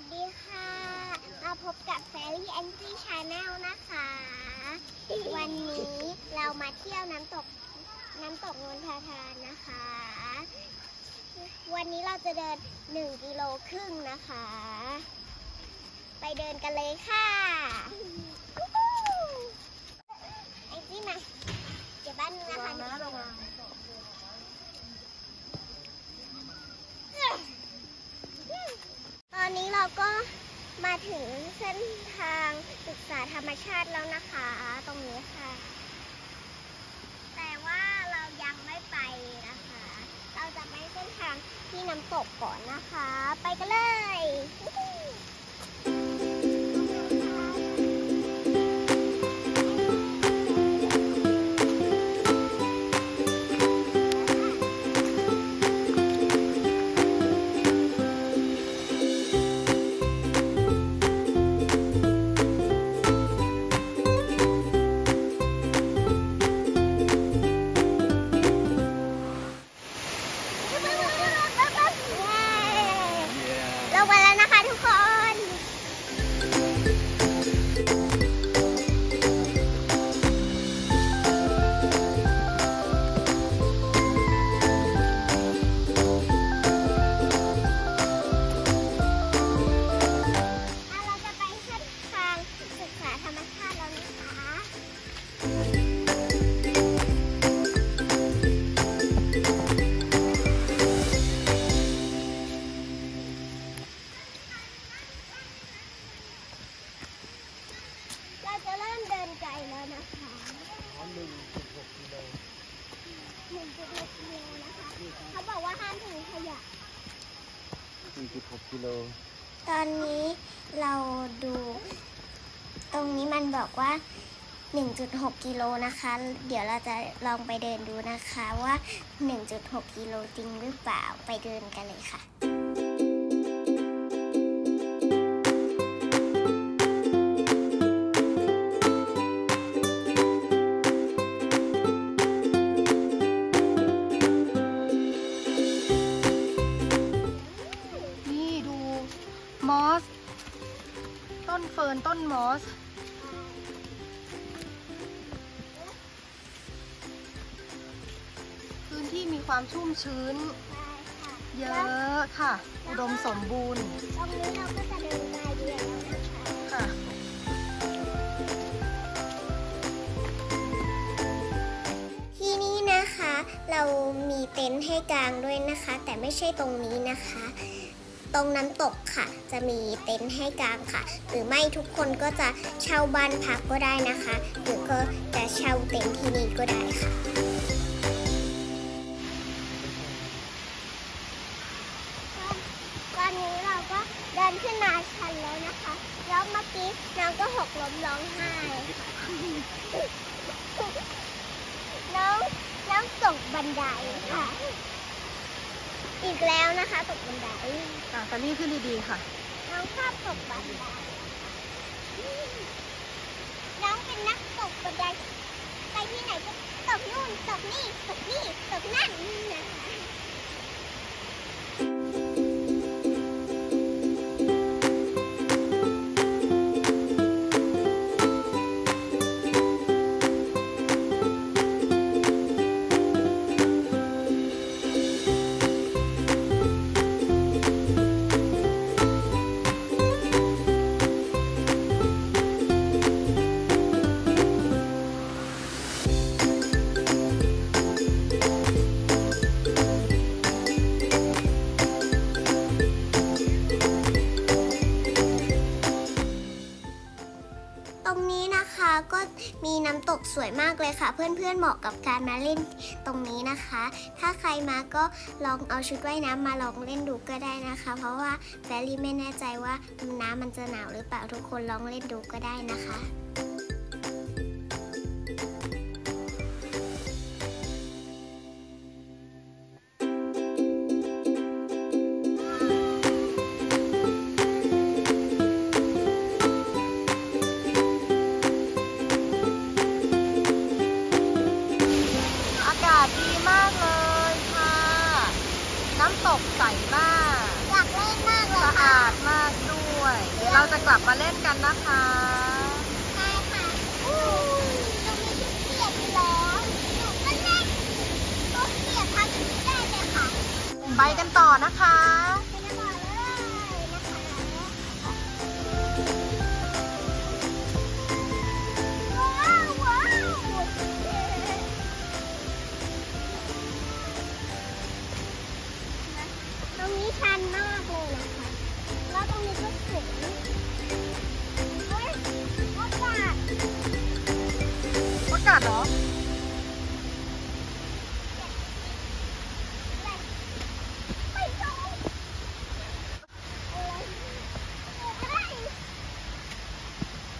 วัสดีค่ะ มาพบกับ Fairy Angie Channel นะคะ วันนี้เรามาเที่ยวน้ำตกน้ำตกมณฑาธารนะคะ วันนี้เราจะเดิน 1 กิโลครึ่งนะคะ ไปเดินกันเลยค่ะแองจี้มา เดี๋ยวบ้านนึงนะคะหนูลง ตอนนี้เราก็ มาถึงเส้นทางศึกษาธรรมชาติแล้วนะคะ ตรงนี้ค่ะ แต่ว่าเรายังไม่ไปนะคะ เราจะไปเส้นทางที่น้ำตกก่อนนะคะ ไปกันเลย 1.6 กิโลนะคะ เดี๋ยวเราจะลองไปเดินดูนะคะว่า 1.6 กิโลจริงหรือเปล่า ไปเดินกันเลยค่ะนี่ดูมอส ต้นเฟิร์น ต้นมอส ความชุ่มชื้น เยอะค่ะ อุดมสมบูรณ์ ตรงนี้เราก็จะเดินไกลเดียวนะคะค่ะที่นี่นะคะ เรามีเต็นท์ให้กางด้วยนะคะ แต่ไม่ใช่ตรงนี้นะคะ ตรงน้ำตกค่ะ จะมีเต็นท์ให้กางค่ะ หรือไม่ทุกคนก็จะเช่าบ้านพักก็ได้นะคะ หรือก็จะเช่าเต็นท์ที่นี่ก็ได้ค่ะ ตกบันไดค่ะ อีกแล้วนะคะ ตกบันไดอะแต่นี่ขึ้นดีๆค่ะ น้องชอบตกบันได น้องเป็นนักตกบันได ไปที่ไหนก็ตกนู่นตกนี่ตกนี่ตกนั่นนะคะ วยมากเลยค่ะ เพื่อนๆเหมาะกับการมาเล่นตรงนี้นะคะ ถ้าใครมาก็ลองเอาชุดว่ายน้ำมาลองเล่นดูก็ได้นะคะ เพราะว่าแฟรี่ไม่แน่ใจว่าน้ำมันจะหนาวหรือเปล่าทุกคนลองเล่นดูก็ได้นะคะ ไปกันต่อนะคะไปกันต่อเลยนะคะว้าวว้าวตรงนี้ชันมากเลยนะคะแล้วตรงนี้ก็สูงเฮ้ยอากาศประกาศเหรอ ไม่ต้องอะไร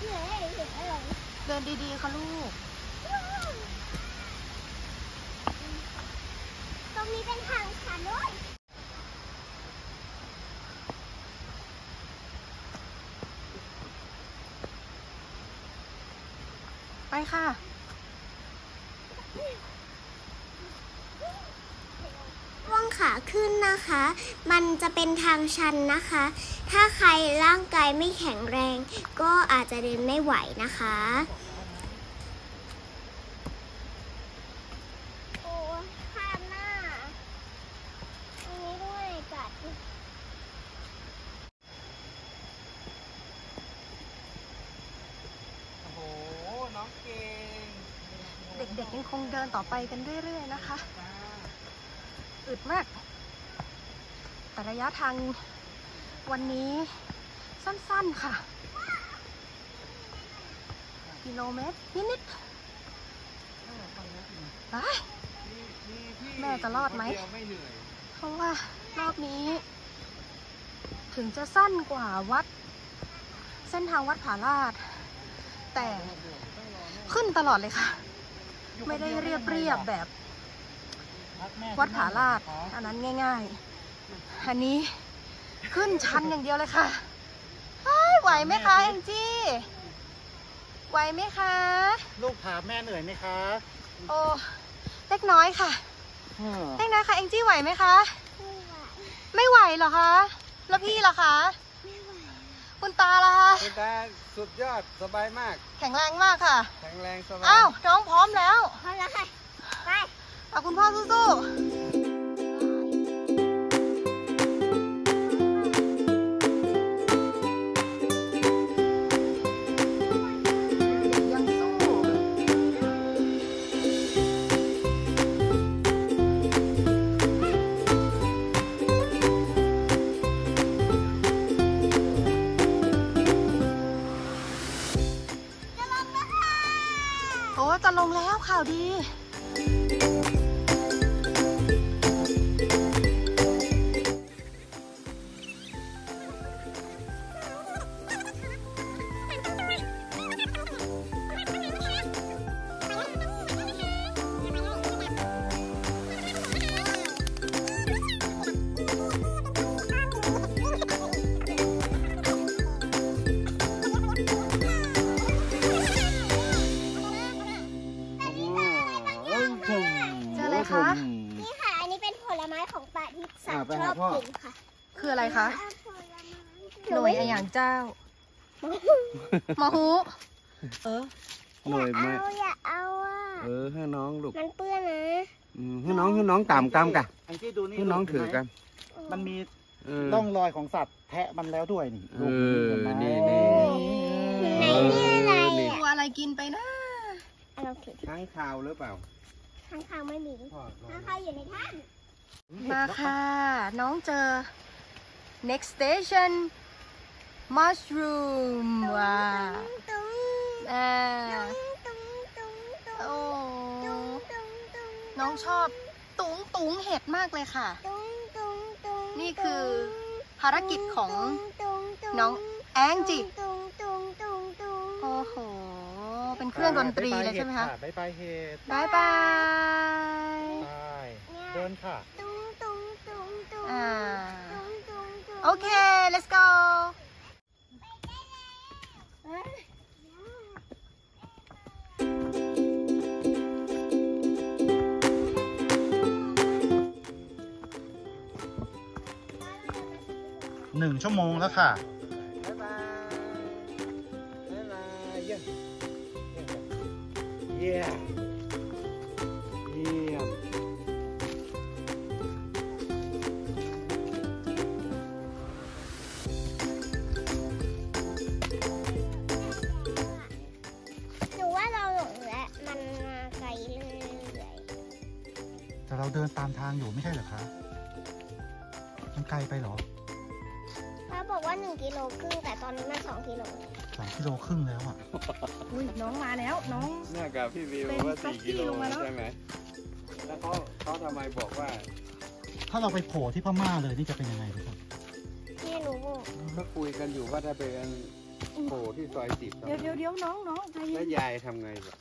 เหนื่อยเหนื่อยอะไร เดินดีๆ ค่ะลูก ตรงนี้เป็นทางชันด้วย ไป ค่ะ ช่วงขาขึ้นนะคะ มันจะเป็นทางชันนะคะ ถ้าใครร่างกายไม่แข็งแรง ก็อาจจะเดินไม่ไหวนะคะ โอ้ข้ามหน้าตรงนี้ด้วยกัด โอ้โห น้องเก่ง เด็กๆยัง คงเดินต่อไปกันเรื่อยๆนะคะ อึดมาก แต่ระยะทางวันนี้สั้นๆค่ะ กิโลเมตรนิดๆไปแม่จะรอดไหมคนเยวไม่เหนื่อยเพราะว่ารอบนี้ ถึงจะสั้นกว่าวัด เส้นทางวัดผาลาด แต่ขึ้นตลอดเลยค่ะ ไม่ได้เรียบเรียบๆแบบ วัดผาลาดอันนั้นง่าย ๆ อันนี้ขึ้นชันอย่างเดียวเลยค่ะเฮ้ยไหวไหมคะแองจี้ ไหวไหมคะ ลูกถามแม่เหนื่อยไหมคะ โอ้เล็กน้อยค่ะเล็กน้อยค่ะแองจี้ไหวไหมคะ ไม่ไหว ไม่ไหวเหรอคะ แล้วพี่ล่ะคะไม่ไหว คุณตาล่ะคะคุณตาสุดยอดสบายมาก แข็งแรงมากค่ะ แข็งแรงสบาย อ้าวน้องพร้อมแล้วพอแล้วค่ะ ไปเอาคุณพ่อสู้ๆ โอ้จะลงแล้วข่าวดี เจ้ามาฮูเออหน่วยอย่ามาเอาอย่าเอาอะเออให้น้องลูกมันเปื้อนนะอืมให้น้องให้น้องตามกำกันไอ้ที่ดูนี่ให้น้องถือกัน มันมีเออร่องรอยของสัตว์แทะมันแล้วด้วยนี่เอลูกอเห็นไหมนี่นี่ไหนนี่อะไรนี่อะตัวอะไรกินไปนะเอาเราผิดค้างคาวหรือเปล่าข้างทางไม่มีพ่อลองข้างทางอยู่ในถ้ำมาค่ะ น้องเจอ next station mushroom ว้าวตุ้งอ่าตุ้งตุ้งตุ้งโอ้ตุ้งตุ้งตุ้งน้องชอบตุงตุงเห็ดมากเลยค่ะตุ้งตุ้งตุ้งนี่คือภารกิจของตุ้งตุ้งน้องแองจิตุ้งตุ้งตุ้งตุ้งโอ้โห เป็นเครื่องดนตรีเลยใช่ไหมคะ bye bye เห็ด bye byeยไปเดินค่ะ หนึ่งชั่วโมงแล้วค่ะบ๊ายบายบ๊ายบายเยี่ยมเยี่ยมหนูว่าเราหลงแล้วมันมาไกลเรื่อยแต่เราเดินตามทางอยู่ไม่ใช่เหรอคะ มันไกลไปเหรอ ป้าบอกว่า1กิโลครึ่งแต่ตอนนี้มัน2กิโลสองกิโลครึ่งแล้วอะอุ้ยน้องมาแล้วน้องเนี่ยกับพี่วิวเป็นว่าฟ็อกสี่ซี่กิโลลงมาแล้วใช่ไหมแล้วเขาเขาทำไมบอกว่า ถ้าเราไปโผล่ที่พม่าเลยนี่จะเป็นยังไงครับไม่รู้ก็คุยกันอยู่ว่าถ้าเป็นโผล่ที่ซอยสิบเดี๋ยวเดี๋ยวเดี๋ยวน้องน้องใจเย็แล้วนยายทำไงแบบ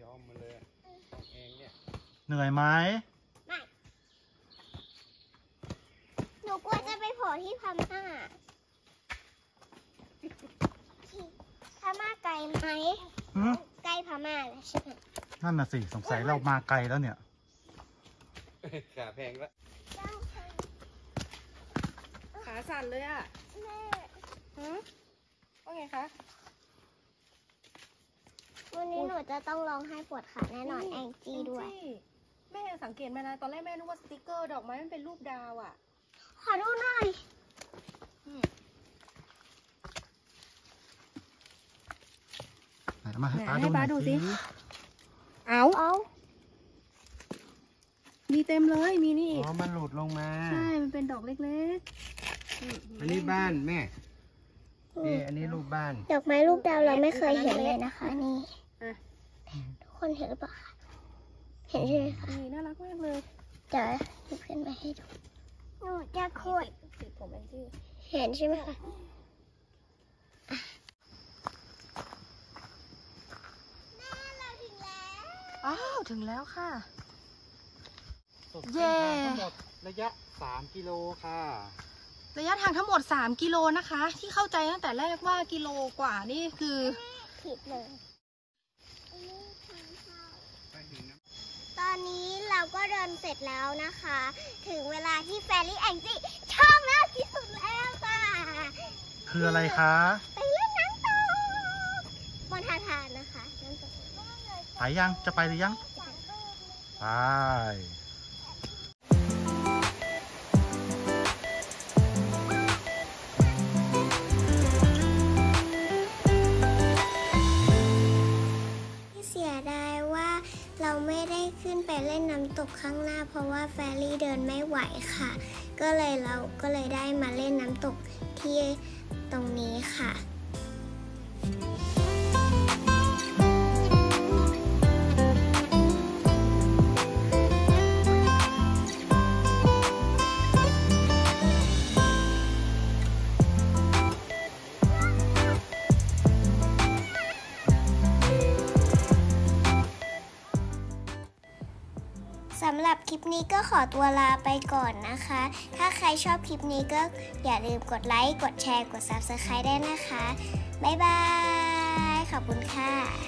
ยอมมาเลยอะของเองเนี่ยเหนื่อยไหมไม่หนูกลัวจะไปโผล่ที่พม่าพม่า ไกลไหมหือใกล้พม่าแล้วใช่ไหมนั่นน่ะสิ สงสัยเรามาไกลแล้วเนี่ย ขาแพงแล้วขาสั่นเลยอะแม่หืมว่าไงคะวันนี้หนูจะต้องร้องไห้ปวดขาแน่นอนแองจี้ด้วยแองจี้แม่สังเกตมานะ ตอนแรกแม่นึกว่าสติกเกอร์ดอกไม้มันเป็นรูปดาวอะ ขอดูหน่อย ไหน เอามาให้ไหนป้าให้ดูหน่ป๊าอยดูสิ สิเอาเอามีเต็มเลยมีนี่อีก อ๋อมันหลุดลงมา ใช่ มันเป็นดอกเล็กๆอันนี้บ้านแม่นี่อันนี้รูปบ้านดอกไม้รูปดาวเราไม่เคยเห็นเลยนะคะ นี่อะทุกคนเห็นหรือเปล่าคะเห็นใช่ไหมคะนี่น่ารักมากเลยเดี๋ยวหยิบขึ้นมาให้ดูหนูจะขุดติดผมแองจี้เห็นใช่ไหมคะแม่เราถึงแล้ว อ้าว ถึงแล้วค่ะเย่ทั้งหมดระยะ 3 กิโลค่ะ ระยะทางทั้งหมด 3 กิโลนะคะ ที่เข้าใจตั้งแต่แรกว่ากิโลกว่านี่คือผิดเลยตอนนี้เราก็เดินเสร็จแล้วนะคะ ถึงเวลาที่แฟรี่แองจี้ชอบมากที่สุดแล้วค่ะคืออะไรคะ ไปเล่นน้ำตกบนทาทานนะคะน้ำตก ไปยัง จะไปหรือยัง ไปเสียดายว่าเราไม่ได้ขึ้นไปเล่นน้ำตกข้างหน้า เพราะว่าแฟรี่เดินไม่ไหวค่ะ ก็เลยเราก็เลยได้มาเล่นน้ำตกที่ตรงนี้ค่ะ นี้ก็ขอตัวลาไปก่อนนะคะ ถ้าใครชอบคลิปนี้ก็อย่าลืมกดไลค์ กดแชร์ กด Subscribe ได้นะคะ บ๊ายบาย ขอบคุณค่ะ